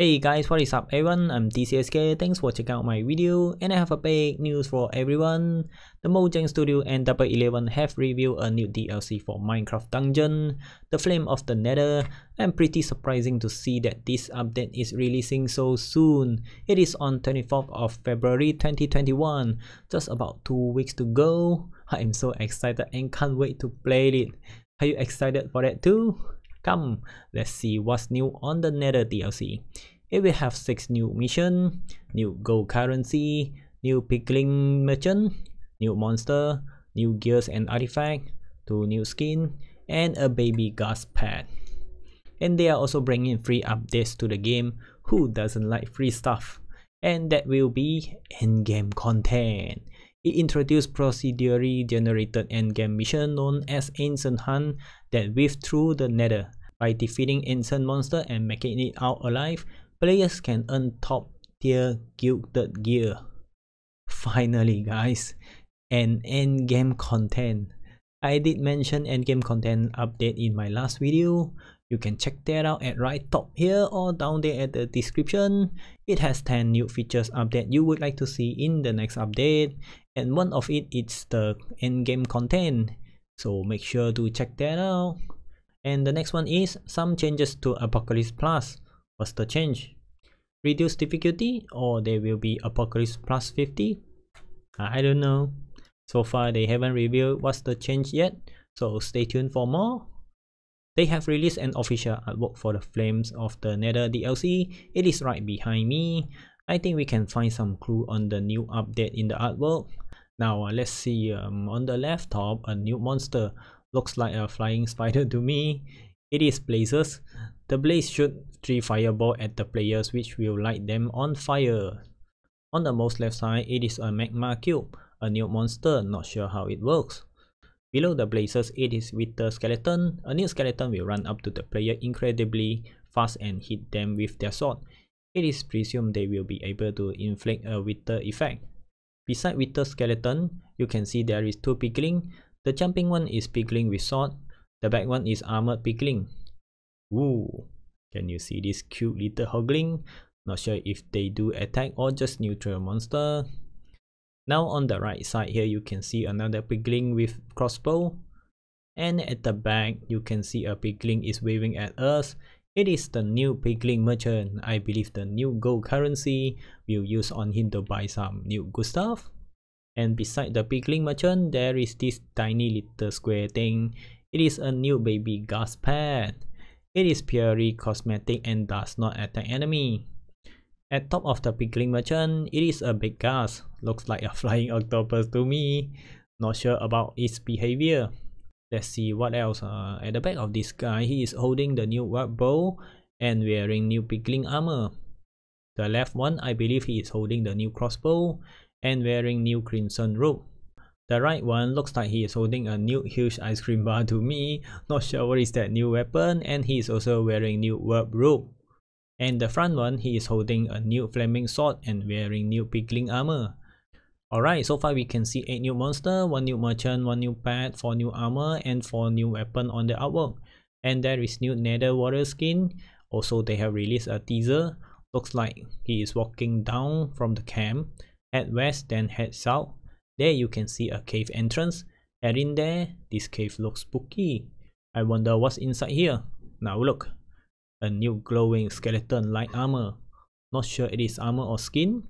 Hey guys, what is up everyone? I'm DcSK, thanks for checking out my video and I have a big news for everyone. The Mojang Studio and Double Eleven have revealed a new DLC for Minecraft Dungeon, The Flame of the Nether. I'm pretty surprising to see that this update is releasing so soon. It is on 24th of February 2021, just about 2 weeks to go. I'm so excited and can't wait to play it. Are you excited for that too? Come, let's see what's new on the Nether DLC. It will have 6 new missions, new gold currency, new piglin merchant, new monster, new gears and artifact, 2 new skin, and a baby ghast pad. And they are also bringing free updates to the game, who doesn't like free stuff? And that will be endgame content. It introduced procedurally generated endgame mission known as Ancient Hunt that weave through the nether. By defeating ancient monster and making it out alive, players can earn top tier gilded gear. Finally guys, and endgame content. I did mention endgame content update in my last video. You can check that out at right top here or down there at the description. It has 10 new features update you would like to see in the next update and one of it is the endgame content. So make sure to check that out. And the next one is some changes to Apocalypse Plus. What's the change? Reduce difficulty or there will be Apocalypse Plus 50? Uh, I don't know. So far they haven't revealed what's the change yet, so stay tuned for more. They have released an official artwork for the Flames of the Nether DLC. It is right behind me. I think we can find some clue on the new update in the artwork. Now uh, let's see um, on the left top a new monster looks like a flying spider to me. It is blazes. The blaze shoot three fireball at the players which will light them on fire. On the most left side, it is a magma cube, a new monster, not sure how it works. Below the blazes, it is Wither skeleton. A new skeleton will run up to the player incredibly fast and hit them with their sword. It is presumed they will be able to inflict a Wither effect. Beside Wither skeleton, you can see there is two piglin. The jumping one is piglin with sword. The back one is armored piglin. Ooh, can you see this cute little hoglin? Not sure if they do attack or just neutral monster. Now on the right side here you can see another piglin with crossbow. And at the back you can see a piglin is waving at us. It is the new piglin merchant. I believe the new gold currency will use on him to buy some new good stuff. And beside the piglin merchant, there is this tiny little square thing. It is a new baby ghast pad. It is purely cosmetic and does not attack enemy. At top of the piglin merchant, it is a big ghast. Looks like a flying octopus to me. Not sure about its behavior. Let's see what else. Uh, at the back of this guy, he is holding the new warp bow and wearing new piglin armor. The left one, I believe he is holding the new crossbow and wearing new crimson robe. The right one looks like he is holding a new huge ice cream bar to me, not sure what is that new weapon and he is also wearing new warp robe. And the front one, he is holding a new flaming sword and wearing new piglin armor. Alright, so far we can see 8 new monster, 1 new merchant, 1 new pet, 4 new armor, and 4 new weapon on the artwork. And there is new nether warrior skin. Also they have released a teaser. Looks like he is walking down from the camp Head west then head south. There you can see a cave entrance. Head in there. This cave looks spooky. I wonder what's inside here. Now look. A new glowing skeleton light armor. Not sure it is armor or skin.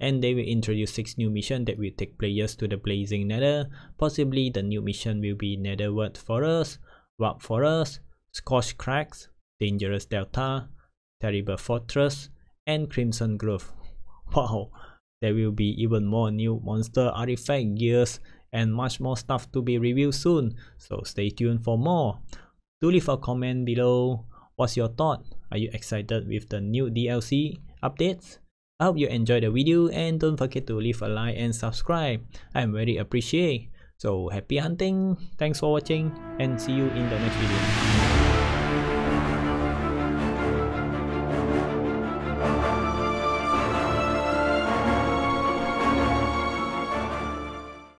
And they will introduce 6 new missions that will take players to the blazing nether. Possibly the new mission will be Netherworld Forest, Warp Forest, Scorch Cracks, Dangerous Delta, Terrible Fortress, and Crimson Grove. Wow, there will be even more new monster artifact gears and much more stuff to be reviewed soon, so stay tuned for more. Do leave a comment below. What's your thought? Are you excited with the new DLC updates? I hope you enjoyed the video and don't forget to leave a like and subscribe. I'm very appreciate. So happy hunting, thanks for watching and see you in the next video.